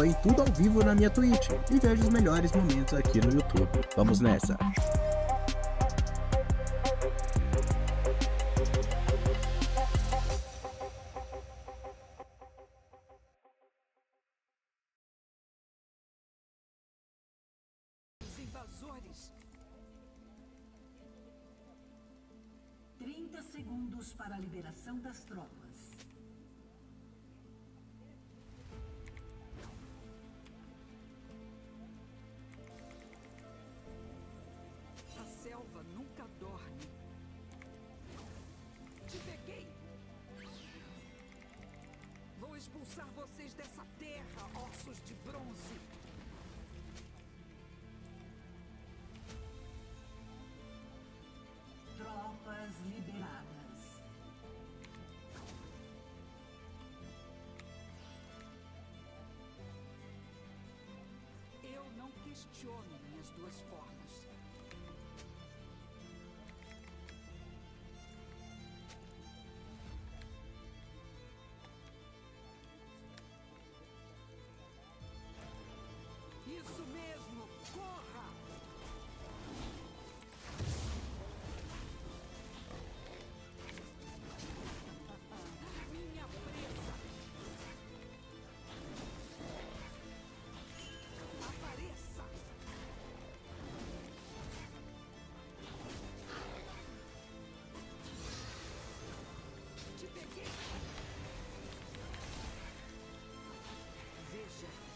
acompanhe tudo ao vivo na minha Twitch e veja os melhores momentos aqui no YouTube. Vamos nessa! между esforços. Pleasure.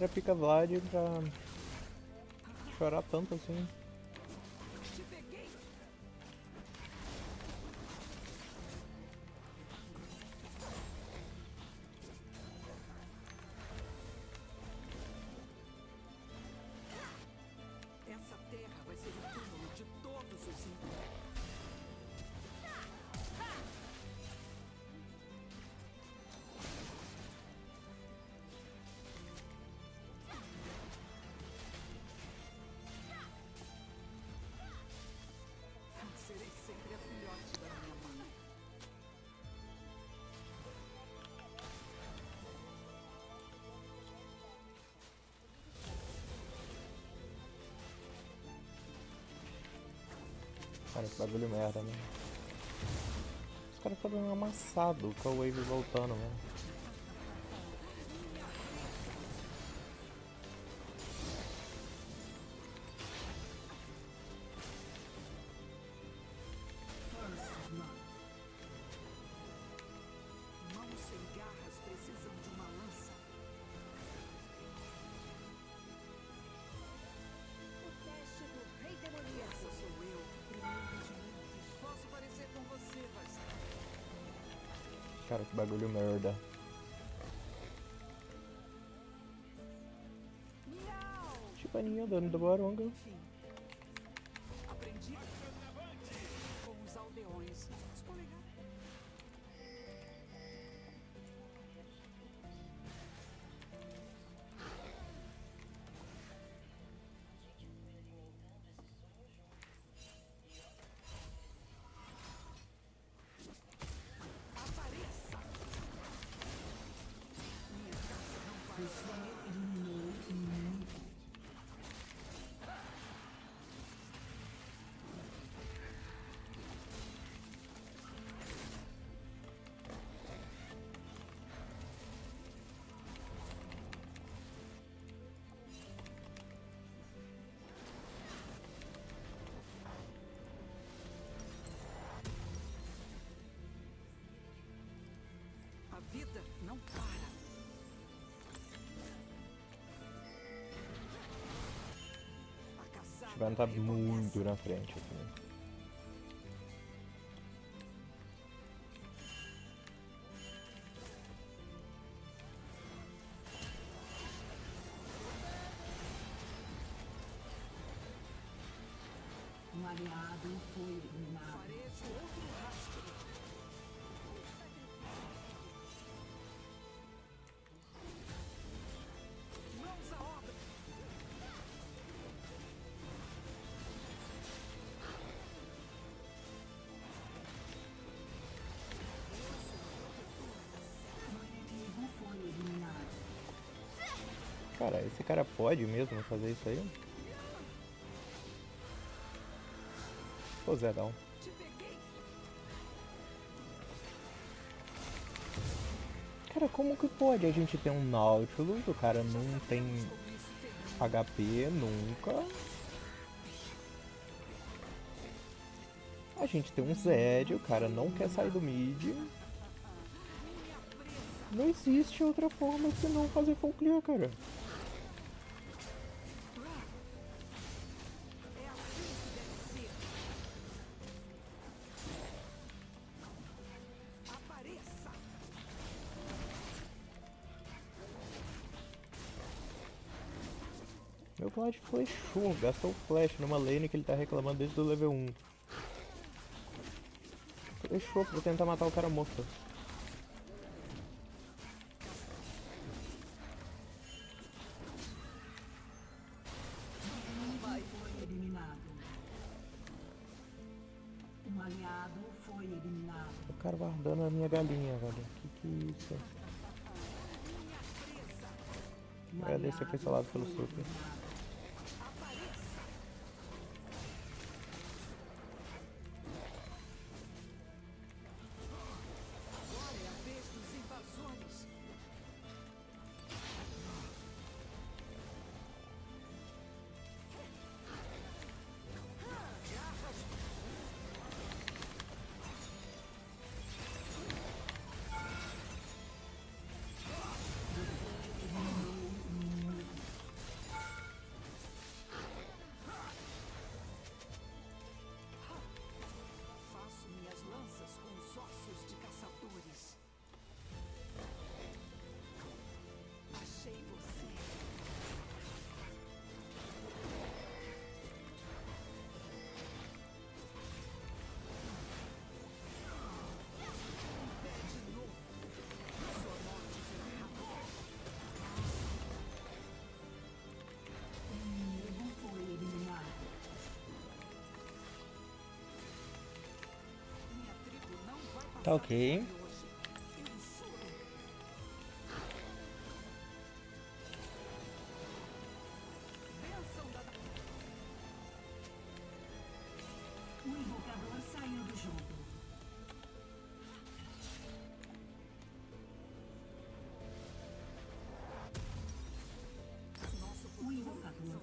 cara pica Vlad pra chorar tanto assim. que bagulho merda, né? Os caras estão amassados com a wave voltando, mano. Cara, que bagulho merda. Chipaninho, dando do Baronga. Enfim. Vai tá muito na frente aqui. Um aliado foi eliminado. Pareço outro rastro. Cara, esse cara pode mesmo fazer isso aí? Pô, Zedão. Cara, como que pode a gente ter um Nautilus, o cara não tem HP nunca. A gente tem um Zed, o cara não quer sair do mid. Não existe outra forma senão fazer full clear, cara. Meu Vlad flechou, gastou flash numa lane que ele tá reclamando desde o level 1. Flechou pra tentar matar o cara morto. Foi foi. O cara guardando a minha galinha, velho. Que que é isso? É, desse foi salado pelo foi super.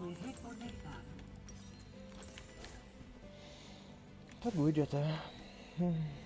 Foi reconectado. Tá good até. A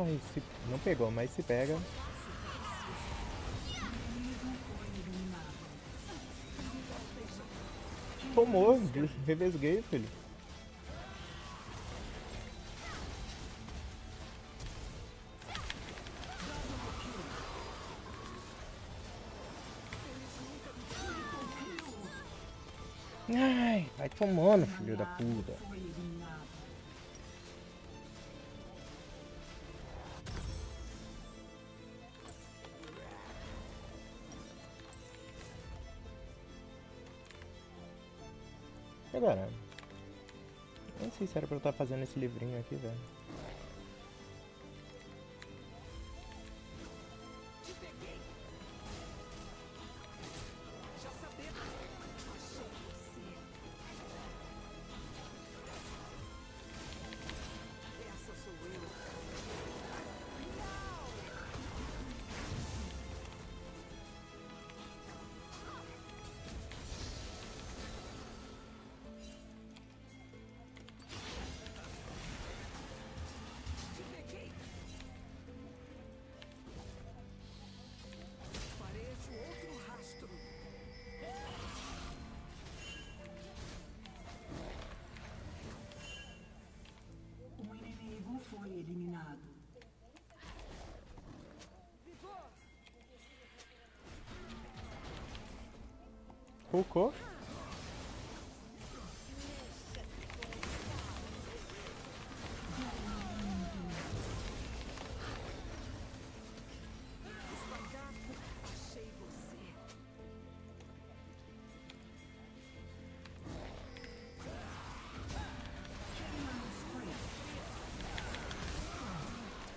Ai, se... não pegou, mas se pega. Tomou, revesguei, filho. Ai, vai tomando, filho da puta. Agora, nem sei se era pra eu estar fazendo esse livrinho aqui, velho. Você.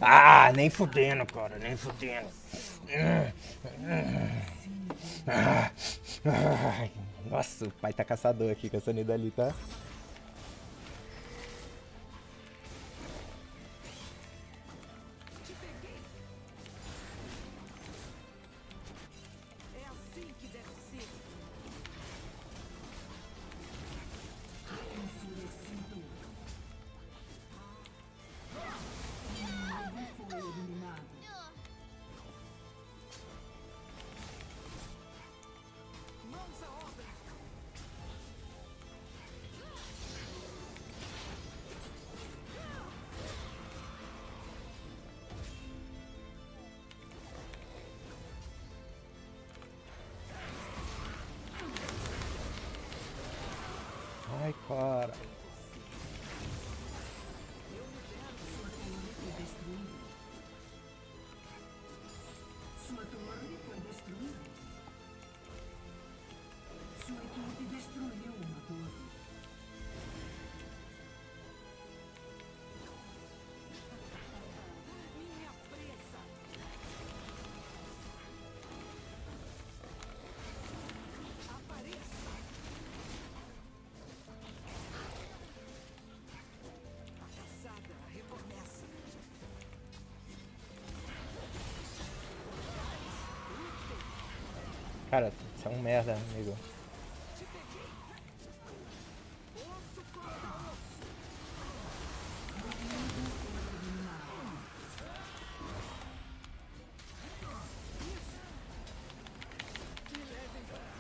Ah, nem fudendo, cara, nem fudendo. Nossa, o pai tá caçador aqui com essa Nidali, tá? Ai, Cara, você é um merda, amigo.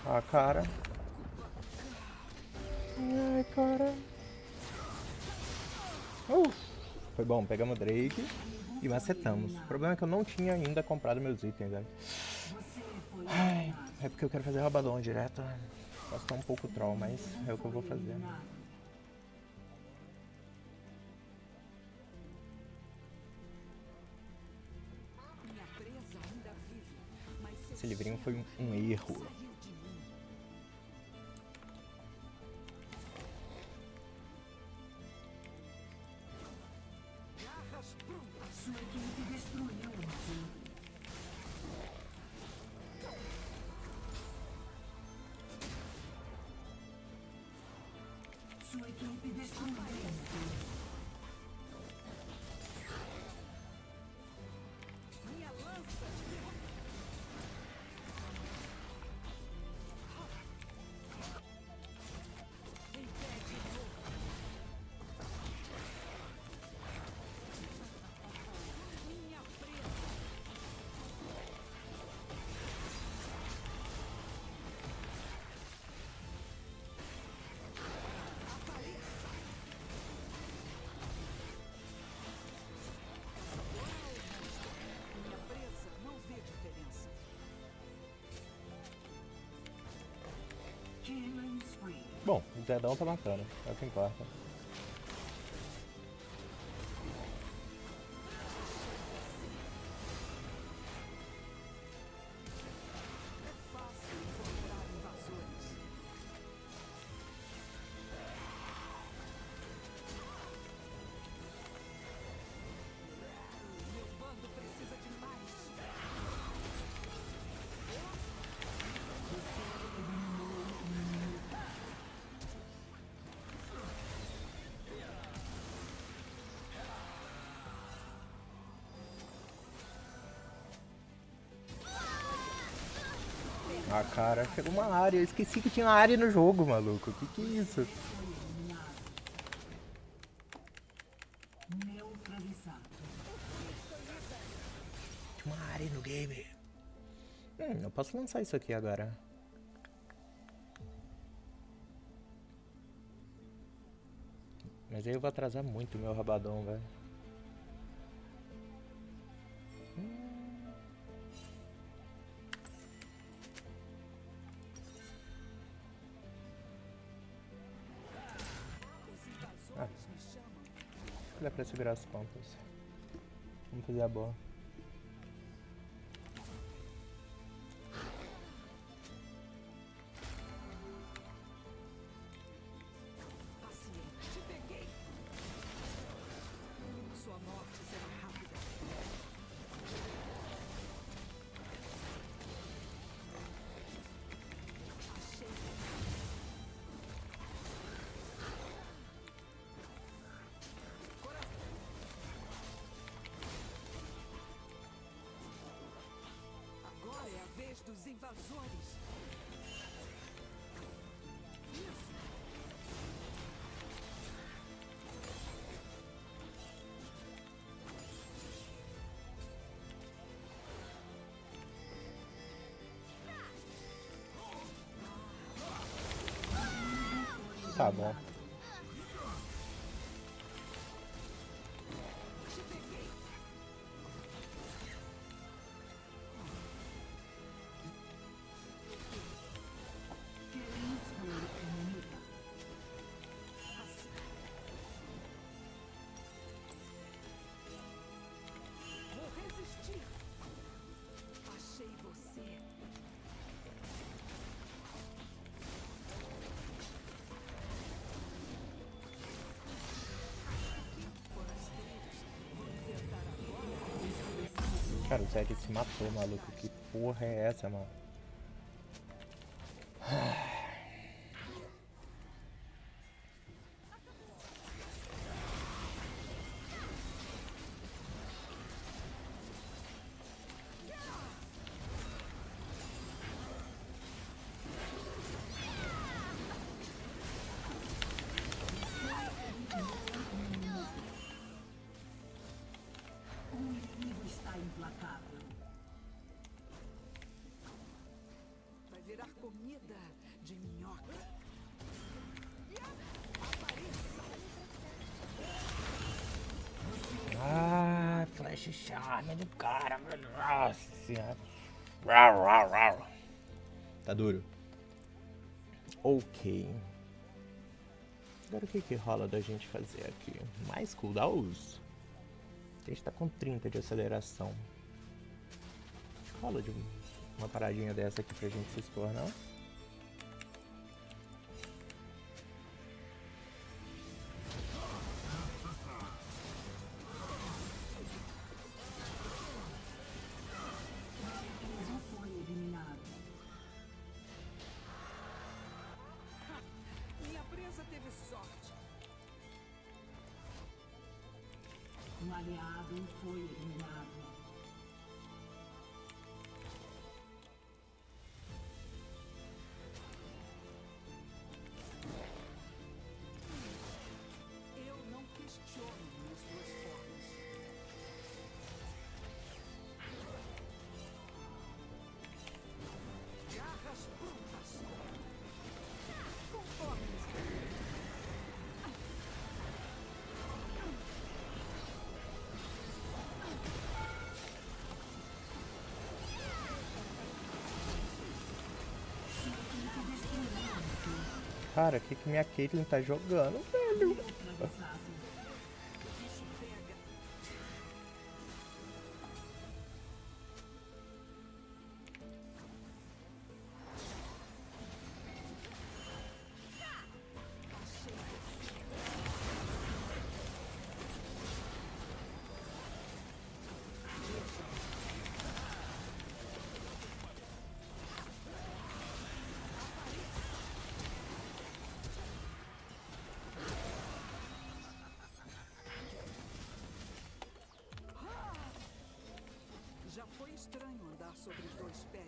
Ah, cara. Ai, cara. Uf. Foi bom, pegamos o Drake e macetamos. O problema é que eu não tinha ainda comprado meus itens, velho. Porque eu quero fazer rabadão direto. Posso estar um pouco troll, mas é o que eu vou fazer. Esse livrinho foi um, um erro. Bom, o Zedão tá matando, é o que importa. Cara, chegou uma área. Eu esqueci que tinha uma área no jogo, maluco. Que que é isso? Uma área no game. Hum, eu posso lançar isso aqui agora. Mas aí eu vou atrasar muito meu rabadão, velho. Segurar as pontas. Vamos fazer a boa. Invasores. Isso. Tá bom. Cara, o Zed se matou, maluco. Que porra é essa, mano? Nossa senhora. Tá duro. Ok. Agora o que que rola da gente fazer aqui? Mais cooldowns? A gente tá com 30 de aceleração. Rola de um- uma paradinha dessa aqui pra gente se expor, não? Cara, o que que minha Caitlyn tá jogando, velho? Estranho andar sobre dois pés.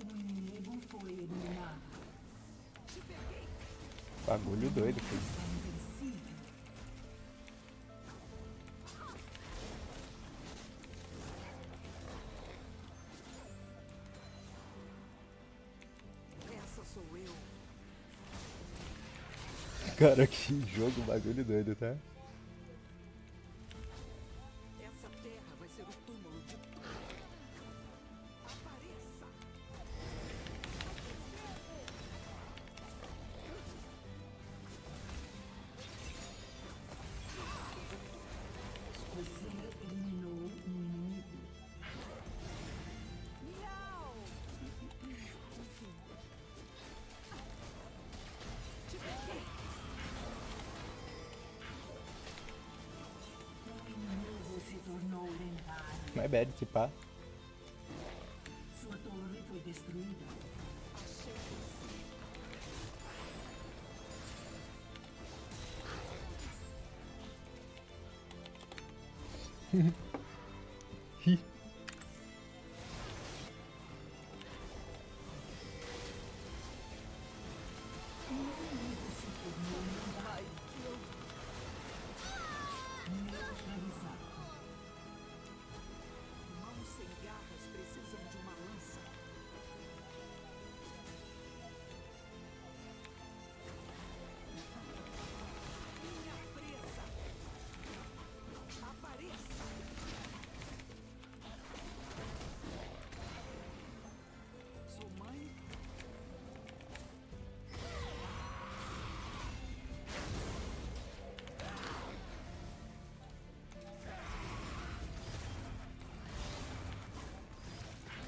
O inimigo foi eliminado. Bagulho doido, filho. Invencível. Essa sou eu. Cara, que jogo bagulho doido, tá? My bad, se pá.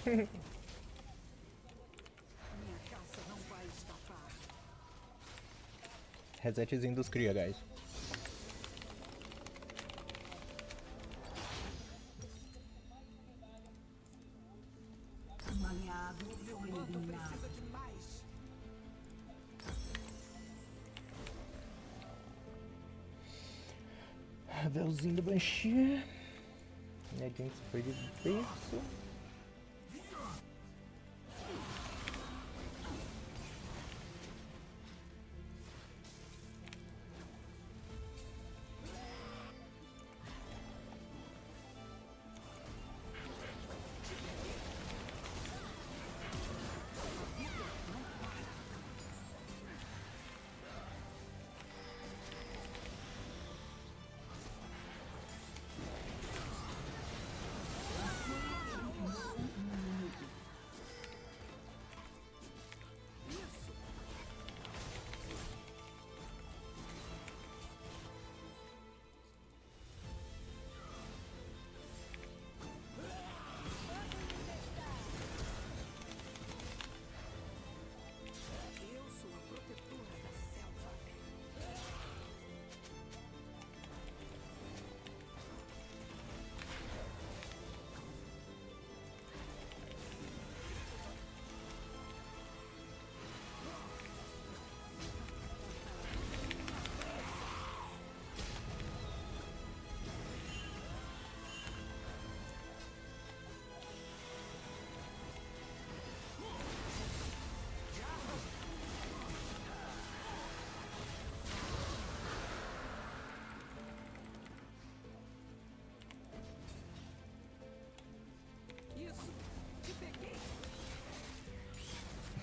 Resetzinho dos cria, guys. Ravelzinho do Banshee. Neguinho se foi de berço.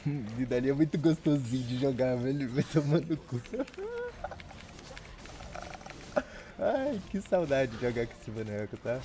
Dali é muito gostosinho de jogar, velho. Vai tomando cu. Ai, que saudade de jogar com esse boneco, tá?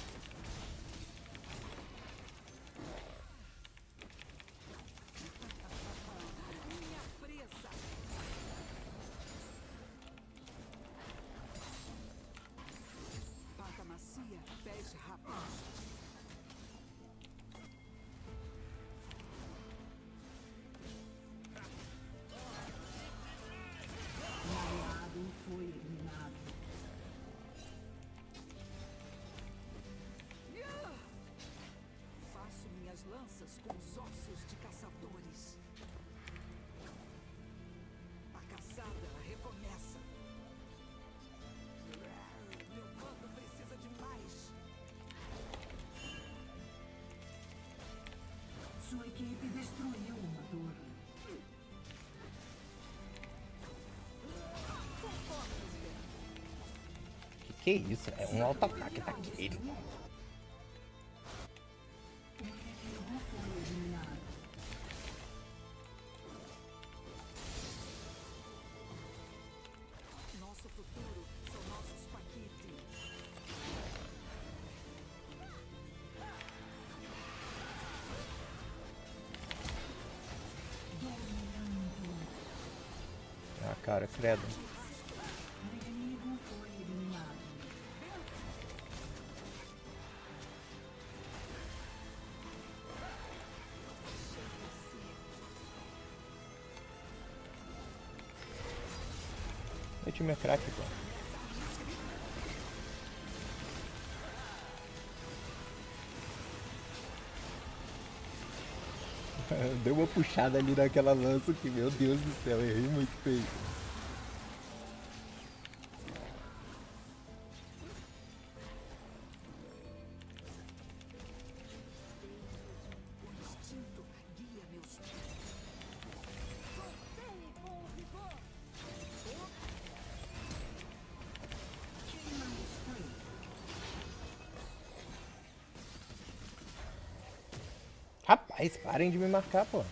Sua equipe destruiu uma torre. Que é isso? É um auto-ataque daquele. Cara, credo. Meu time é craque, pô. Deu uma puxada ali naquela lança que, meu Deus do céu, errei muito feio. Rapaz, parem de me marcar, pô.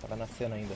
Tava nascendo ainda.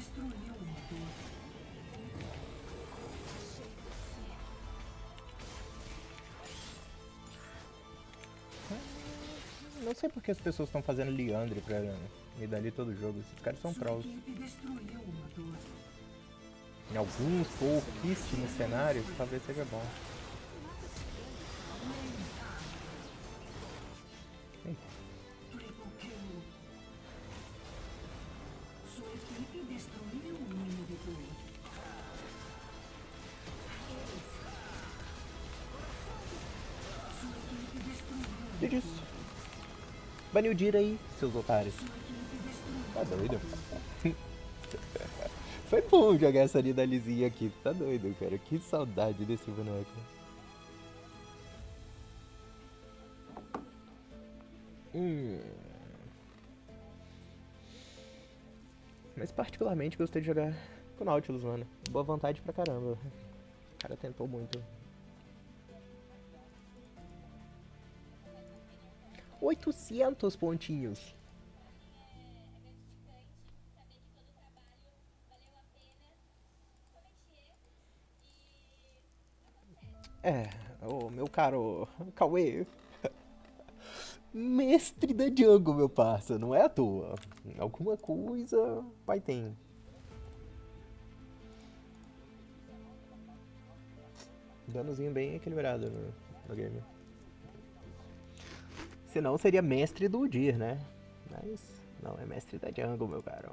Destruiu o motor. Não sei porque as pessoas estão fazendo Liandre pra me dar ali todo jogo. Esses caras são pros. Em alguns pouquíssimos cenários, talvez seja bom. Baniu o Dira aí, seus otários. Tá doido? Foi bom jogar essa Nidaleezinha aqui. Tá doido, cara. Que saudade desse boneco. Hum. Mas particularmente gostei de jogar com Nautilus, mano. Boa vontade pra caramba. O cara tentou muito. 800 pontinhos. É, ô meu caro Cauê. Mestre da jungle, meu parça, não é à toa. Alguma coisa vai ter. Danozinho bem equilibrado no, no game. Senão seria mestre do Udir, né? Mas não, é mestre da jungle, meu caro.